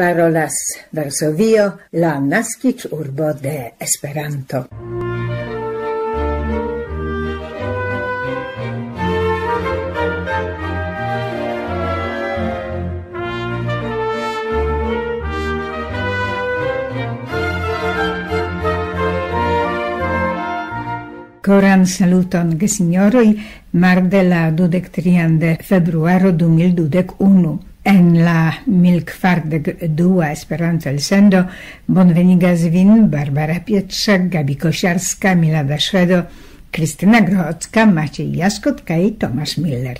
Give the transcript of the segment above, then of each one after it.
parolas Varsovio, la nascic urbo de Esperanto. Coran saluton gesignoroj marde la 23 de februaro 2021. En la 1042 Esperanto elsendo bonvenigas vin Barbara Pietrzak, Gabi Kosiarska, Milada Szwedo, Krystyna Grochocka, Maciej Jaskot kaj Tomasz Miller.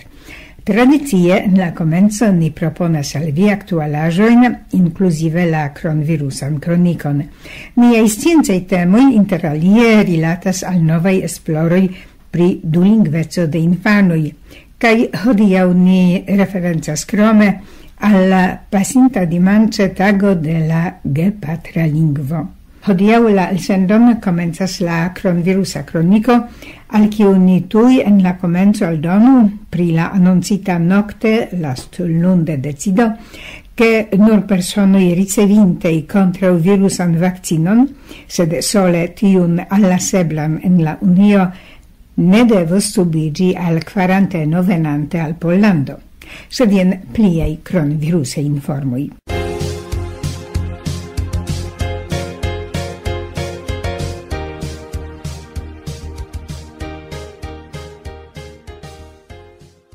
Tradicie la komenco ni proponas al vi aktualaĵojn inkluzive la kronvirusan kronikon. Niaj sciencaj temoj interalie rilatas al novaj esploroj pri dulingveco de infanoj kaj hodiaŭ ni referencas krome alla pasinta dimanĉe tago de la gepatra lingvo. Hodiau la elsendon comenzas la kronvirusa kroniko, al kiu ni tui en la comenzo al donu, pri la anoncita nokte lastulunde decido, che nur personoi ricevintei contra virusan vaccinon, sed sole tiun alla seblam en la unio, ne devo subigi al quaranteno venante al Pollando sed jen pliaj kronvirusaj informoj.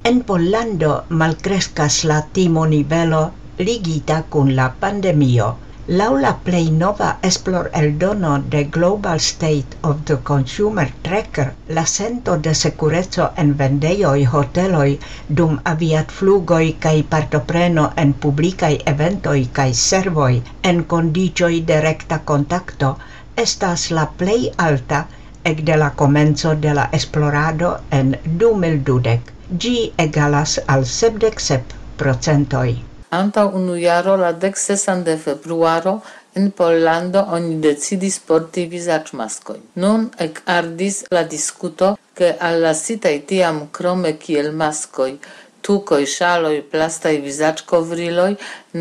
En Pollando malcrescas la timo nivelo ligita cun la pandemio, Lau la plei nova esplor el dono de Global State of the Consumer Tracker, la sento de securezzo en vendeioi, hoteloi, dum aviat flugoi cae partopreno en publikaj eventoi cae servoi, en condicioi de recta contacto, estas la plei alta ekde la comenzo de la esplorado en 2012. Gi egalas al 77 procentoi. Anta unu jaro, la deksesan de februaro, en Pollando oni decidis porti vizaĝmaskojn. Nun ekardis la diskuto, ke allasitaj tiam crome kiel maskoj, tukoj, ŝaloj, plastaj vizaĝkovriloj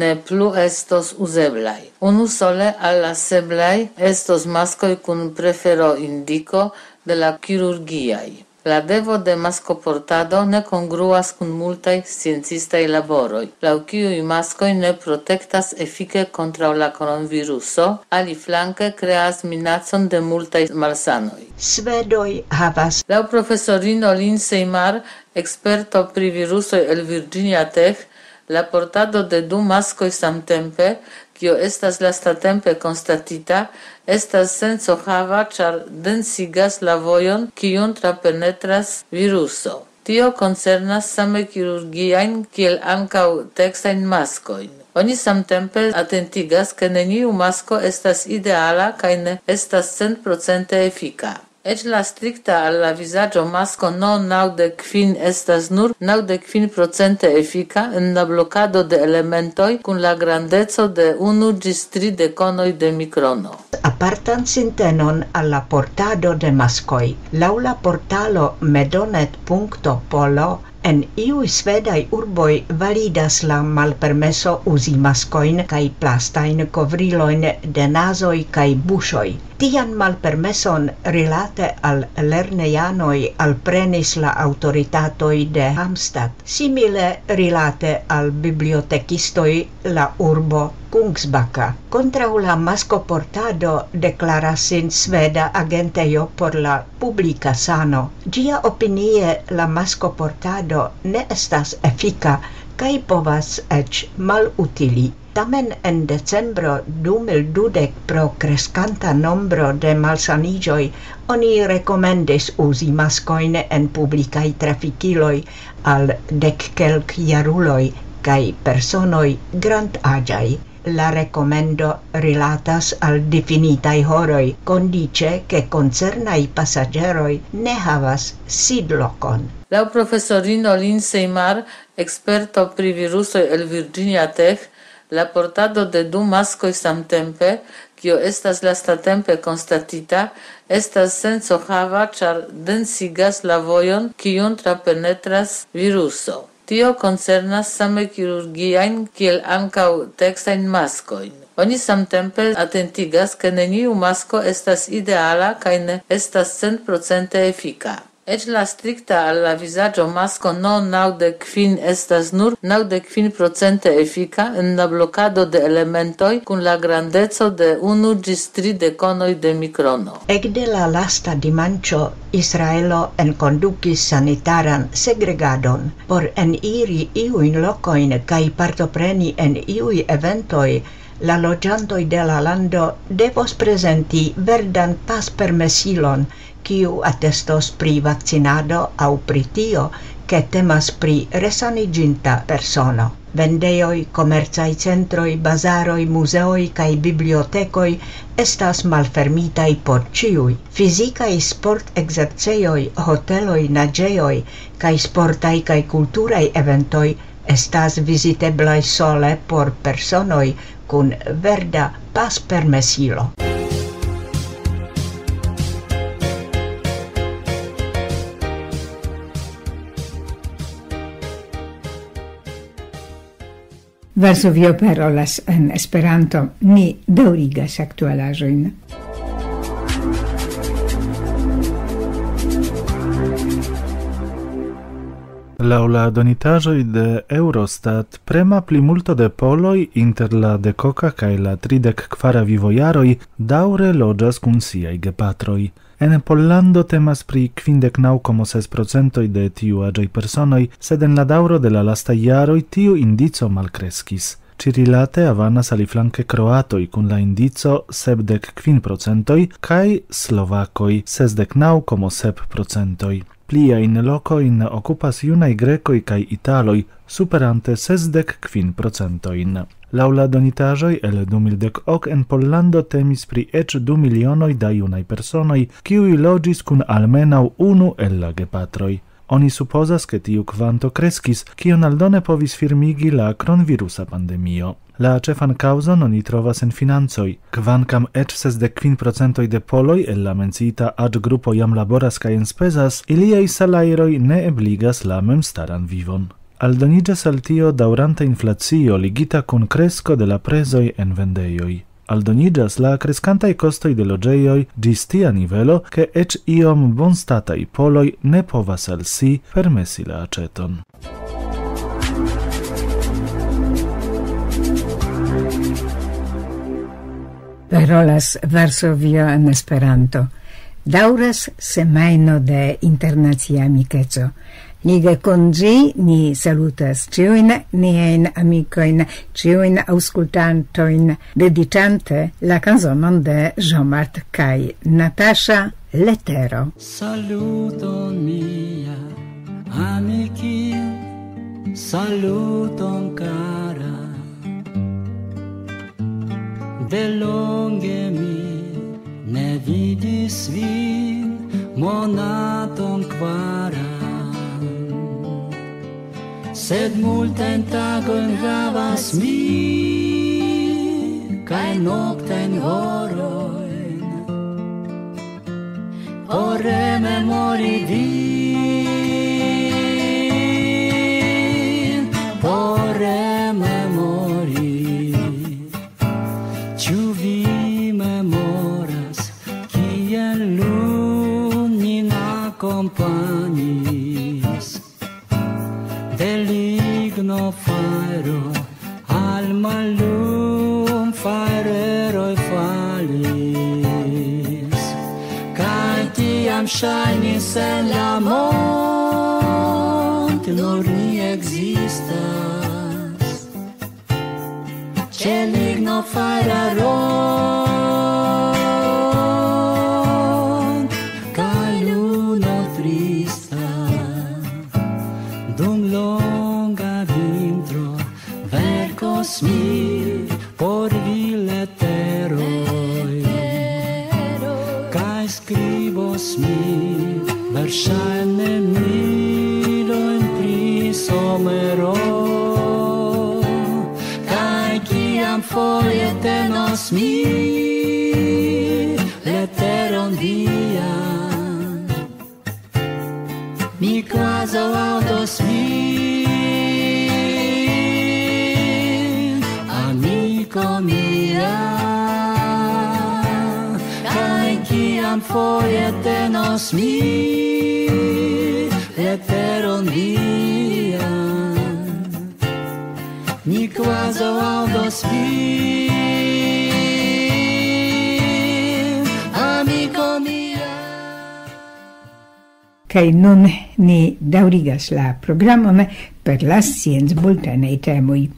ne plu estos uzeblaj. alla allaseblaj estos maskoj kun prefero indiko de la kirurgiaj. La devo de maskoportado ne congruas cun multai sciencistai laboroi, lau ciui mascoi ne protektas efike contra la ali flanque creas minacon de multai malsanoi. Svedoi havas. Lau professorino Lin Seimar, experto pri virusoi el Virginia Tech, la portado de du mascoi samtempe kio estas lastatempe constatita, estas senso hava, char densigas la vojon, kiun trapenetras viruso. Tio concernas same kirurgiajn kiel ancau textain maskoin. Oni samtempe atentigas, ke neniu masko estas ideala kaj ne estas 100% efika. Ec la stricta al la visaggio masco non naude quin estas nur naude quin procente efica en la blocado de elementoj kun la grandeco de unu gis tri dekonoj de microno. Apartan sintenon al la portado de mascoi. Laula portalo medonet.polo En iu svedai urboi validas la malpermeso uzi maskojn kaj plastain covriloin de nasoi kai busoi. Tian malpermeson rilate al lernejanoj alprenis la autoritatoi de Hamstad, simile rilate al bibliotekistoi la urbo Kungsbacka contra la maskoportado declara sin sveda agentejo por la publica sano. Gia opinie la maskoportado ne estas efica, cae povas mal utili Tamen en decembro 2012 pro crescanta nombro de malsanigioi oni recomendis usi mascoine en publicai traficiloi al dekkelk jaruloi kai personoi grand agiai la recomendo rilatas al definitai horoi, condice che concernai passageroi ne havas sidlocon. La professorino Lin Seymar, experto pri virusoi el Virginia Tech, la portado de du mascoi samtempe, kio estas lastatempe constatita, estas sencohava, char densigas la vojon, kiun trapenetras viruso. Tio concernas same chirurgiain kiel ancau textain maskoin. Oni samtempe atentigas, ke neniu masko estas ideala kaj ne estas 100% efika. Ec la stricta al la visaggio masco non naŭdek quin estas nur naŭdek quin procente efika in la blokado de elementoi cun la grandeco de unu gis tri dekonoj de microno. Ec de la lasta dimancio Israelo en conducis sanitaran segregadon por en iri iuin locoin cae partopreni en iui eventoi la loĝantoj de la lando devos presenti verdan pas permesilon kiu atestos pri vaccinado au pri tio, che temas pri resaniginta persono. Vendeoi, comerciai centroi, bazaroi, museoi kaj bibliotecoi estas malfermitai por ĉiuj. sport exerceioi, hoteloi, nageoi kai sportai kai culturai eventoi estas viziteblaj sole por personoi kun verda paspermesilo. Varsovio parolas en Esperanto, ni daurigas aktualaĵojn. Laŭ la donitaĵoj de Eurostat, prema plimulto de poloj inter la dekoka kaj la tridek kvara vivojaroj daŭre loĝas kun siaj gepatroj. En Pollando temas pri kvindek naukomo ses procentoj de tiu aĝaj personoj, sed en la daŭro de la lastaj jaroj tiu indico malkreskis. Cirilate avanas aliflanke croatoi cun la indico 75%, procentoi, cae slovacoi sesdec nau como sep procentoi. Plia in loco in occupas iunai grecoi cae italoi, superante sesdec quin procentoin. Laula la donitaĵoj el 2010 en Pollando temis pri ec 2 milionoj da junaj personoj, kiui logis kun almenaŭ unu el la gepatroi. Oni supposas, ke tiu quanto kreskis, kion aldone povis firmigi la cronvirusa pandemio. La ĉefan kaŭzon oni trovas en financoj, kvankam ec ses de kvin procentoj de poloj el la mencita ad grupo jam laboras kaj enspezas, iliaj salairoi ne ebligas la memstaran vivon aldonigas al tio dauranta inflazio ligita con cresco de la presoi en vendeioi. Aldonigas la crescantai costoi de logeioi gis tia nivelo, che ec iom bonstatai poloi ne povas al si permessi la aceton. Parolas Varsovio en Esperanto. Dauras semaino de internacia amikeco. Nige con gi ni salutas ciuin nien amicoin, ciuin auscultantoin, dedicante la canzonon de Jean-Mart Cai, Natasha Letero. Saluton mia, amici, saluton cara, de longe mi ne vidis vin monaton quara sed multajn tagojn havas mi kaj noktajn horoin por rememori vin am shining sen la monte nor ni existas Celigno fararò estas vi amico mia Kai nun ni daurigas la programon per la scienz bultenei temui.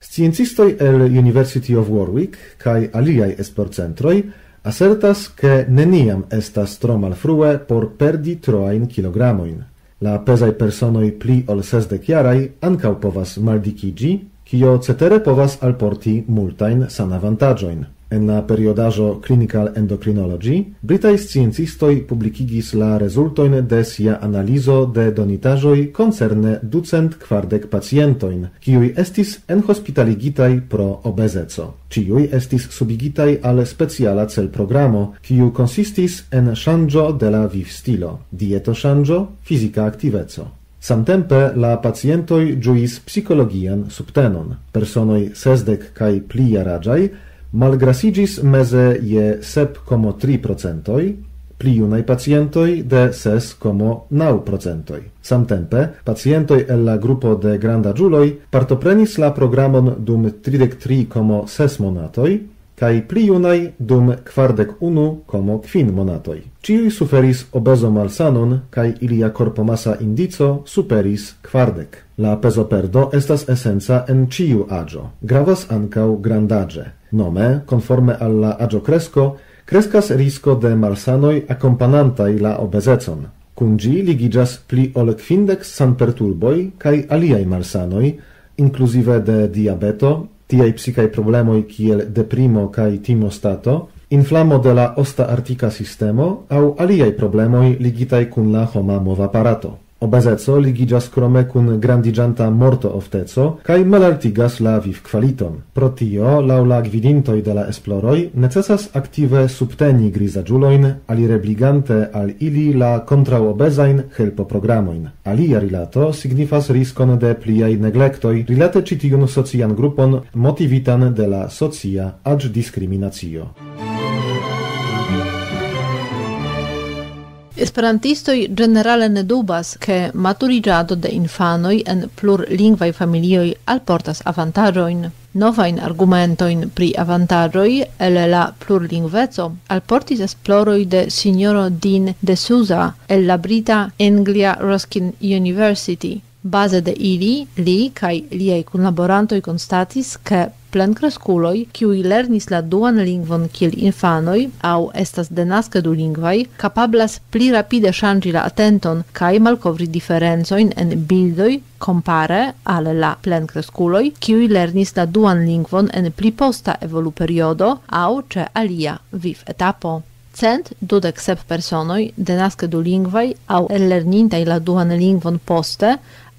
Sciencistoj el University of Warwick kaj aliaj esplorcentroj Asertas che neniam estas tro malfrue por perdi troain kilogramoin. La pesai personoi pli ol sesdec jarai ancau povas maldicigi, cio cetere povas alporti multain sanavantaggioin en la periodajo Clinical Endocrinology, britai sciencistoi publicigis la resultoin de sia analizo de donitajoi concerne ducent quardec pacientoin, kiui estis enhospitaligitaj pro obezeco. Ciui estis subigitai al speciala cel programo, kiu consistis en shangio de la vivstilo, dieto shangio, fisica activezo. Samtempe la pacientoi giuis psicologian subtenon. Personoi sesdec kai pli rajai malgrasigis meze je 7,3%, pli junai pacientoi de 6,9%. Samtempe, pacientoi el la grupo de granda Giuloi partoprenis la programon dum 33,6 monatoi, kai pli junaj dum kvardek unu komo kvin monatoi. Ĉiuj suferis obezo malsanon kai ilia korpomasa indico superis kvardek. La peso perdo estas esenca en ciu agio. Gravas ankaŭ grandage. Nome, konforme alla agio cresco, kreskas risko de malsanoi akompanantaj la obezecon. Kun ĝi pli ol quindec san perturboi cae aliaj malsanoi, inkluzive de diabeto, tiai psicae problemoi kiel deprimo cae timo stato, inflamo de la osta artica sistemo au aliai problemoi ligitaj kun la homa mova parato. Obezeco ligigas krome kun grandiganta morto ofteco kai malartigas la viv qualiton. Pro tio, laŭ la de la esploroi, necesas aktive subteni grizaĝulojn, alirebligante al ili la kontraŭobezajn helpoprogramojn. Alia rilato signifas riskon de pliai neglectoi, rilate citiun socian grupon motivitan de la socia aĝdiskriminacio. Esperantistoj generale ne dubas, ke maturiĝado de infanoj en plurlingvaj familioj alportas avantaĝojn. Novajn argumentojn pri avantaĝoj el la plurlingveco alportis esploroj de sinjoro Dean de Souza el la brita Anglia Ruskin University, Baze de ili, li kaj liaj kunlaborantoj konstatis, ke plenkreskuloj, kiuj lernis la duan lingvon kiel infanoj aŭ estas denaske dulingvaj, kapablas pli rapide ŝanĝi la atenton kaj malkovri diferencojn en bildoj kompare al la plenkreskuloj, kiuj lernis la duan lingvon en pli posta evoluperiodo aŭ ĉe alia viv-etapo. Cent dudek sep personoj denaske du lingvaj aŭ ellernintaj la duan lingvon poste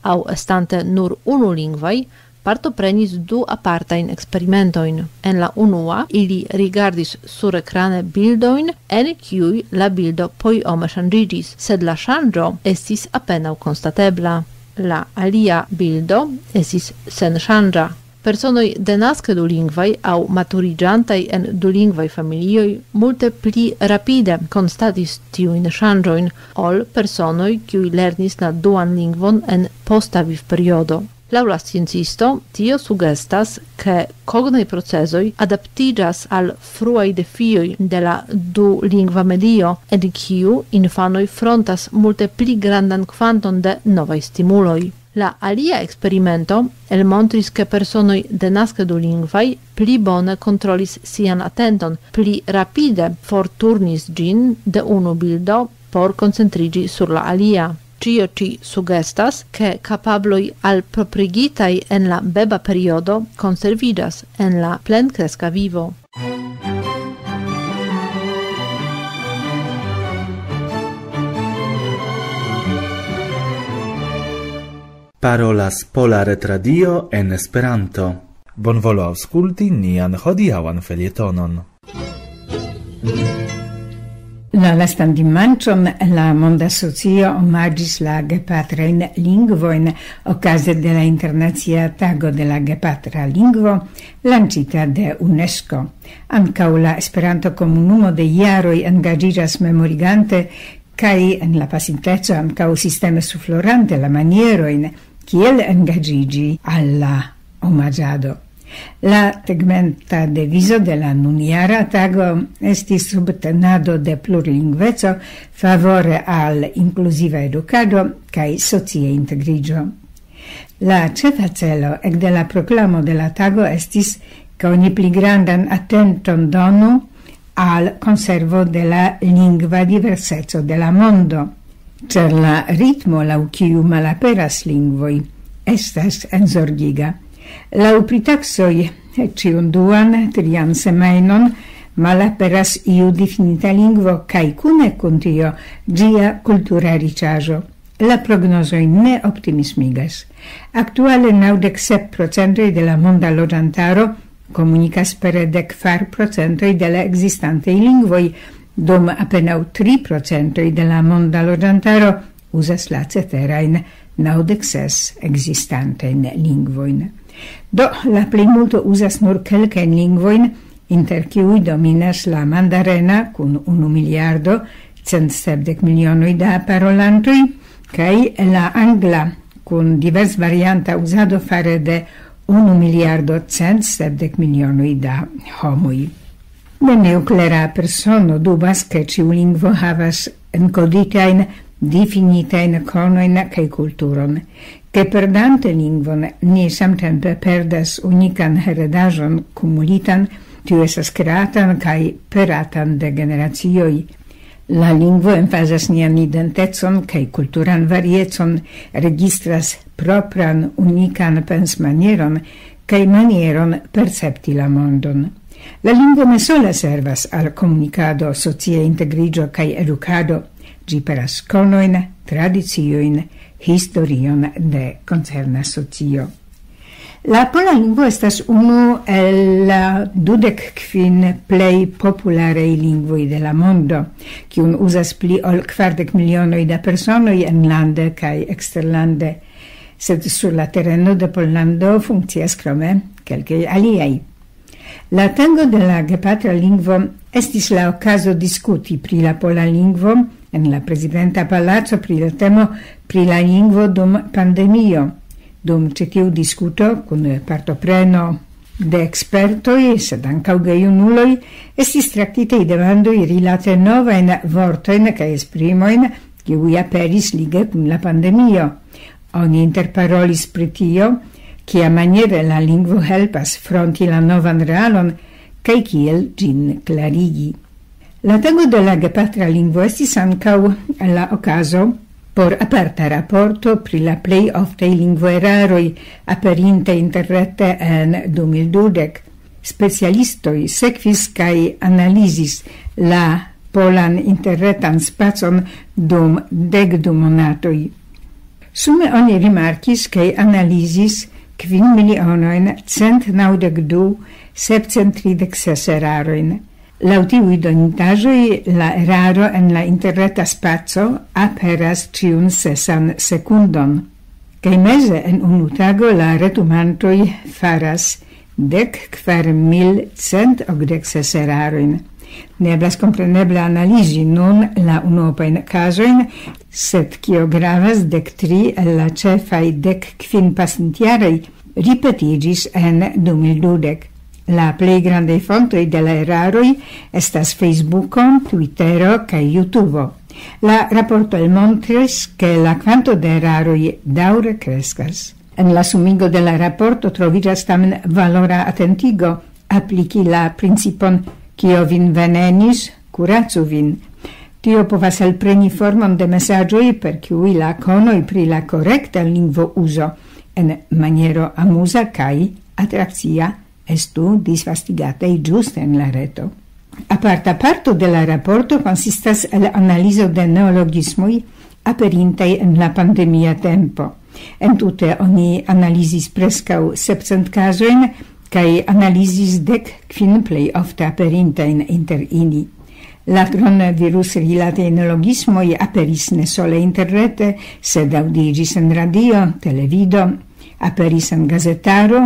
au estante nur unu lingvai, partoprenis du apartain experimentoin. En la unua ili rigardis surekrane bildoin, en kiuj la bildo poi ome shangigis, sed la shangio estis apenau konstatebla. La alia bildo estis senŝanĝa, Personoj denaske dulingvaj au maturigiantai en dulingvaj familioj multe pli rapide constatis tiu in ŝanĝojn ol personoi qui lernis la duan lingvon en posta periodo. Laŭ la sciencisto, tio sugestas, ke kognaj procezoj adaptigas al fruaj defioi de la du lingua medio, ed kiu infanoj frontas multe pli grandan kvanton de novaj stimuloj. La alia experimento el montris che personoi de nasce du lingvai pli bone controlis sian atenton, pli rapide forturnis gin de unu bildo por concentrigi sur la alia. Cio ci sugestas ke capabloi al proprigitai en la beba periodo conservidas en la plenkreska vivo. parolas Pola Retradio en Esperanto. Bonvolu aŭskulti nian hodiaŭan felietonon. La lastan dimancion la Monda Socio omagis la gepatrain lingvoin okaze de la Internazia Tago de la Gepatra Lingvo lancita de UNESCO. Ancau la Esperanto Comunumo de Iaroi engagiras memorigante cae en la pasinteco ancau sisteme suflorante la manieroin kiel engagigi alla omagiado. La tegmenta deviso de la nuniara tago estis subtenado de plurlingveco favore al inclusiva educado cae socie integrigio. La cefa celo ec de la proclamo de la tago estis ca ogni pli grandan attenton donu al conservo de la lingua diverseco de la mondo Cer la ritmo laŭ kiu malaperas lingvoi estas enzorgiga. Laŭ pritaksoj ciun duan trian semainon, malaperas iu definita lingvo cae cune contio gia cultura ricciajo. La prognozoj ne optimismigas. Actuale naudec sep procentoi de la monda loĝantaro comunicas per dec far procentoi de la existantei lingvoi, dom apenau 3% de la monda loĝantaro usas la ceterain naŭdek ses ekzistantajn lingvojn. Do la plimulto usas nur kelkajn lingvoin, inter kiuj dominas la mandarena cun unu miliardo cent sepdek milionoj da parolantui, cae la angla cun divers varianta usado fare de unu miliardo cent sepdek milionoj da homoi. Ne clara persono dubas che ciu lingvo havas encoditain definitain conoin cae culturon, che perdante lingvon ni samtempe perdas unican heredajon cumulitan, tiu esas creatan cae peratan de generazioi. La lingvo enfasas nian identecon cae culturan varietson, registras propran unican pensmanieron cae manieron percepti la mondon. La lingvo ne sola servas al comunicado, socia integrigio cae educado, gi peras conoin, tradizioin, historion de concerna socio. La pola lingua estas unu el la dudek kvin plej popularaj lingvoj de la mondo, kiun uzas pli ol kvardek milionoj da personoj enlande kaj eksterlande, sed sur la tereno de Pollando funkcias krome kelkaj aliaj. La tango de la gepatra lingvo estis la ocaso discuti pri la pola lingvo en la presidenta palazzo pri la temo pri la lingvo dum pandemio. Dum citiu discuto kun partopreno de expertoi, sed ankaŭ gejunuloj, estis tractitei demandoj rilate novajn vortojn kaj che ui aperis lige kun la pandemio. Oni interparolis pritio, tio, kia maniere la lingvo helpas fronti la novan realon kaj kiel gin klarigi. La tago de la gepatra lingvo estis ankaŭ la okazo por aparta rapporto pri la plej oftaj lingvoeraroj aperinte interrete en 2012. Specialistoj sekvis kaj analizis la polan interretan spacon dum dek du monatoj. Sume oni rimarkis kaj analizis quin milionoin cent naudec du sepcent tridek ses eraroin. Lautivi donitajoi la eraro en la interreta spazio aperas ĉiun sesan secundon. Cai mese en unu tago la retumantoi faras dec quer mil cent ogdec ses. Ne eblas compreneble analisi nun la unopain casoin, set cio gravas dec tri la cefai dec quin pasintiarei ripetigis en 2012. La plei grande fontoi de la eraroi estas Facebooko, Twittero kaj YouTubeo. La raporto elmontris che la quanto de eraroi daure crescas. En la sumigo de la raporto troviras tamen valora atentigo apliki la principon Cio vin venenis, curatsu vin. Tio povas alpreni formon de messagioi per cui la conoi pri la correcta lingvo uso en maniero amusa cae attrazia estu disvastigatei giuste en la reto. Aparta parto de la rapporto consistas el analizo de neologismoi aperintei en la pandemia tempo. En tute oni analizis prescau 700 casoin kai analisis dec quin plei ofte aperintain inter ini. Latron virus rilate enologismoi aperis ne sole interrete, sed audigis en radio, televido, aperis en gazetaro,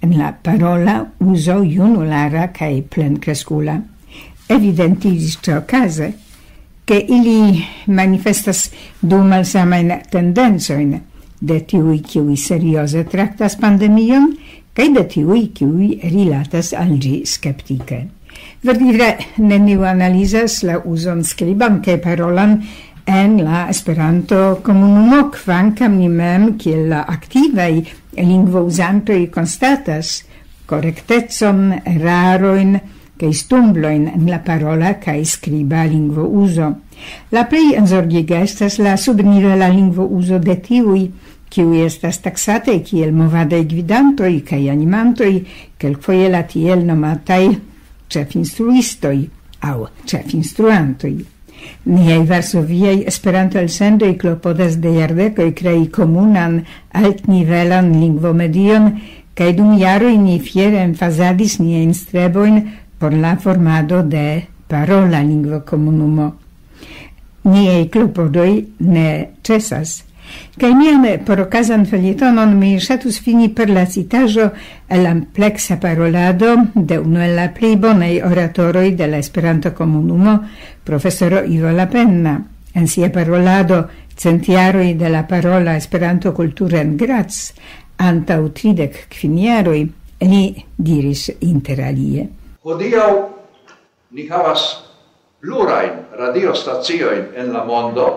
en la parola uso junulara cae plencrescula. Evidentigis ciò case, che ili manifestas du malsamain tendenzoin, de tiui kiui seriose tractas pandemion, cae de tiui kiuj rilatas al gi skeptike. Verdire, neniu analizas la uzon scriban kaj parolan en la Esperanto comunumo quancam ni mem kiel la activei lingvo usantoi konstatas correctetsom, eraroin, cae stumbloin en la parola cae skriba lingvo uso. La plej enzorgiga estas la subnivela lingvo uso de tiuj, kiu estas taxataj kiel movadaj gvidantoj kaj animantoj, kelkfoje la tiel nomataj ĉefinstruistoj aŭ ĉefinstruantoj. Niaj varsoviaj Esperanto-elsendoj klopodas de jardekoj krei komunan altnivelan lingvomedion kaj dum jaroj ni fiere emfazadis niajn strebojn por la formado de parola lingvo komunumo. Niaj klopodoj ne ĉesas – Kaj por okazan felietonon mi ŝatus fini per la citaĵo el ampleksa parolado de unu el la plej bonaj oratoroj de la Esperanto-komunumo, profesoro Ivo Lapenna. En sia parolado Centiaroj de la parola Esperanto-kultura en Graz, antaŭ tridek kvinjaroj, li diris interalie. Hodiaŭ ni havas plurajn radiostaciojn en la mondo,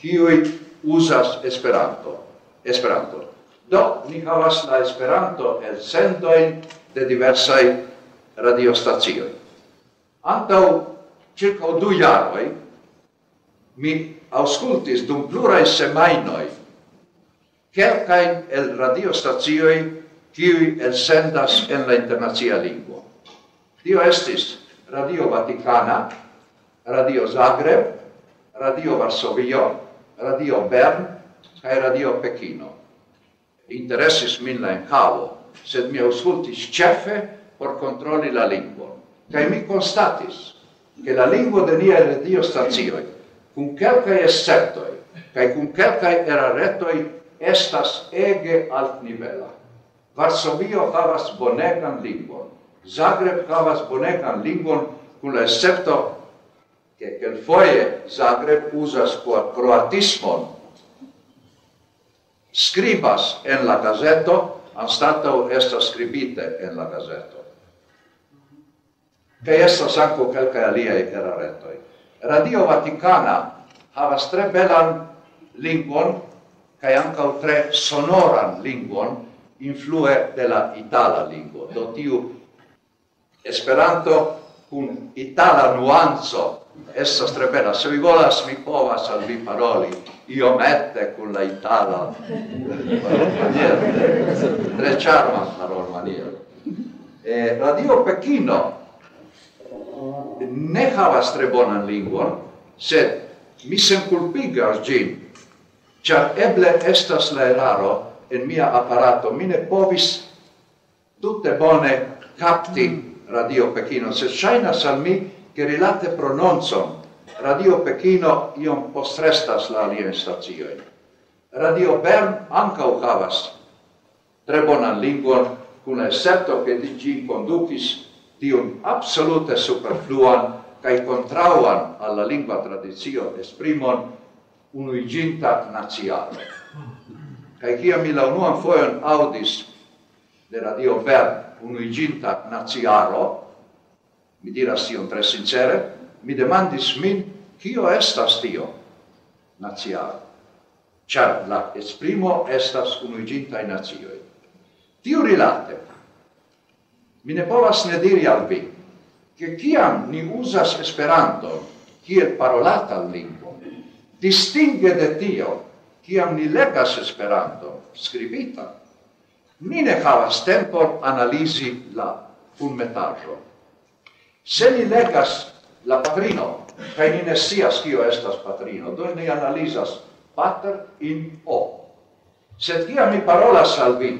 kiuj usas Esperanto. Esperanto. Do, ni havas la Esperanto el sendoin de diversai radiostazioi. Antau circa du jaroi, mi auscultis dum plurai semainoi quelcaen el radiostazioi kiui el sendas en la internazia lingua. Dio estis Radio Vaticana, Radio Zagreb, Radio Varsovio, Radio Bern kaj Radio Pekino. Interesis min la enhavo, sed mi auscultis cefe por controlli la lingvon. Kaj mi constatis che la lingvo de niai radio stazioi, cum quelcae esceptoi, kaj cum quelcae eraretoi, estas ege alt nivela. Varsovio havas bonegan lingvon, Zagreb havas bonegan lingvon, cun la escepto che quelfoie Zagreb usas croatismon, scribas en la gazeto, anstatau estas scribite en la gazeto. Che estas anco calcae aliei eraretoi. Radio Vaticana havas tre belan lingvon, cae ancau tre sonoran lingvon, influe de la itala lingvo. Do tiu Esperanto cun itala nuanzo Estas tre. Se vi volas, mi povas al vi paroli. Io mette con la itala. tre charma parol maniera. Eh, Radio Pekino ne havas tre bonan lingvon, sed mi senkulpigas gin, char eble estas la eraro en mia apparato, Mi ne povis tutte bone capti Radio Pekino, sed shainas al mi che rilate prononzon Radio Pechino iom postrestas la alien stazioi. Radio Bern ancau havas tre bonan lingvon, cun excepto che di gin conducis tiun absolute superfluan cae contrauan alla lingua tradizio esprimon unuiginta naziale. Cae cia mi la unuan foion audis de Radio Bern unuiginta naziaro, mi diras tion tre sincere, mi demandis min, kio estas tio, nazial, char la esprimo estas unuigintai nazioi. Tio rilate, mi ne povas ne diri al vi, che ciam ni usas Esperanto, kiel parolata lingua, distinge de tio, ciam ni legas Esperanto, scribita, ni ne havas tempo analisi la funmetaĵo Se ni legas la patrino, kai ni ne scias kio estas patrino, do ni analizas pater in o. Sed kia mi parolas al vi,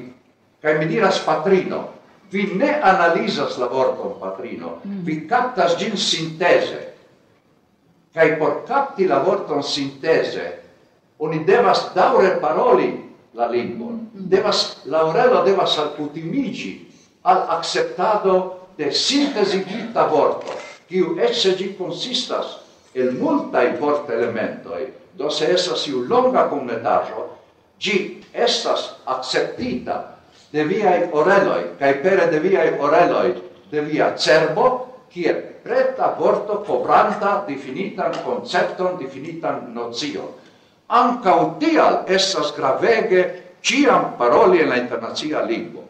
kai mi diras patrino, vi ne analizas la vorton patrino, mm. vi captas gin sintese. kai por capti la vorton sintese, oni devas daure paroli la lingvon, mm. devas, la orelo devas alcutimigi al acceptado de sintesigita vorto, kiu ecce gi consistas el multai vort elementoi, do se esas iu longa cognetajo, gi estas acceptita de viai oreloi, cae pere de viai oreloi, de via cerbo, kie preta vorto cobranta definitan concepton, definitan nozion. Ancau tial estas gravege ciam paroli en la internazia lingua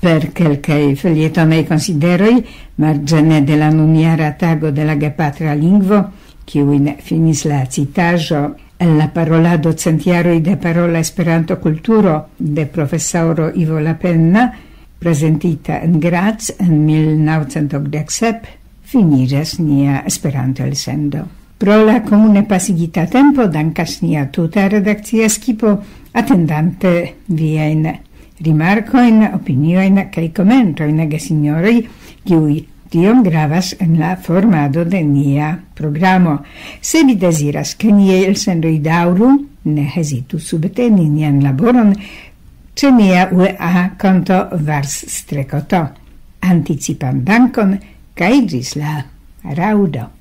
per quelcae felietonei consideroi margene de la nuniara tago de la gepatra lingvo, in finis la citajo el la parola docentiaroi de parola esperanto culturo de professoro Ivo Lapenna, presentita en Graz en 1987, finiras nia esperanto el sendo. Pro la comune pasigita tempo, dankas nia tuta redakcia skipo, attendante vien rimarcoin, opinioin cae commentoin ge signoroi, ciui tiom gravas en la formado de nia programo. Se vi desiras che niei elsendoi dauru, ne hesitu subteni nian laboron ce nia UEA conto vars strecoto. Anticipan dankon, cae gis la raudo.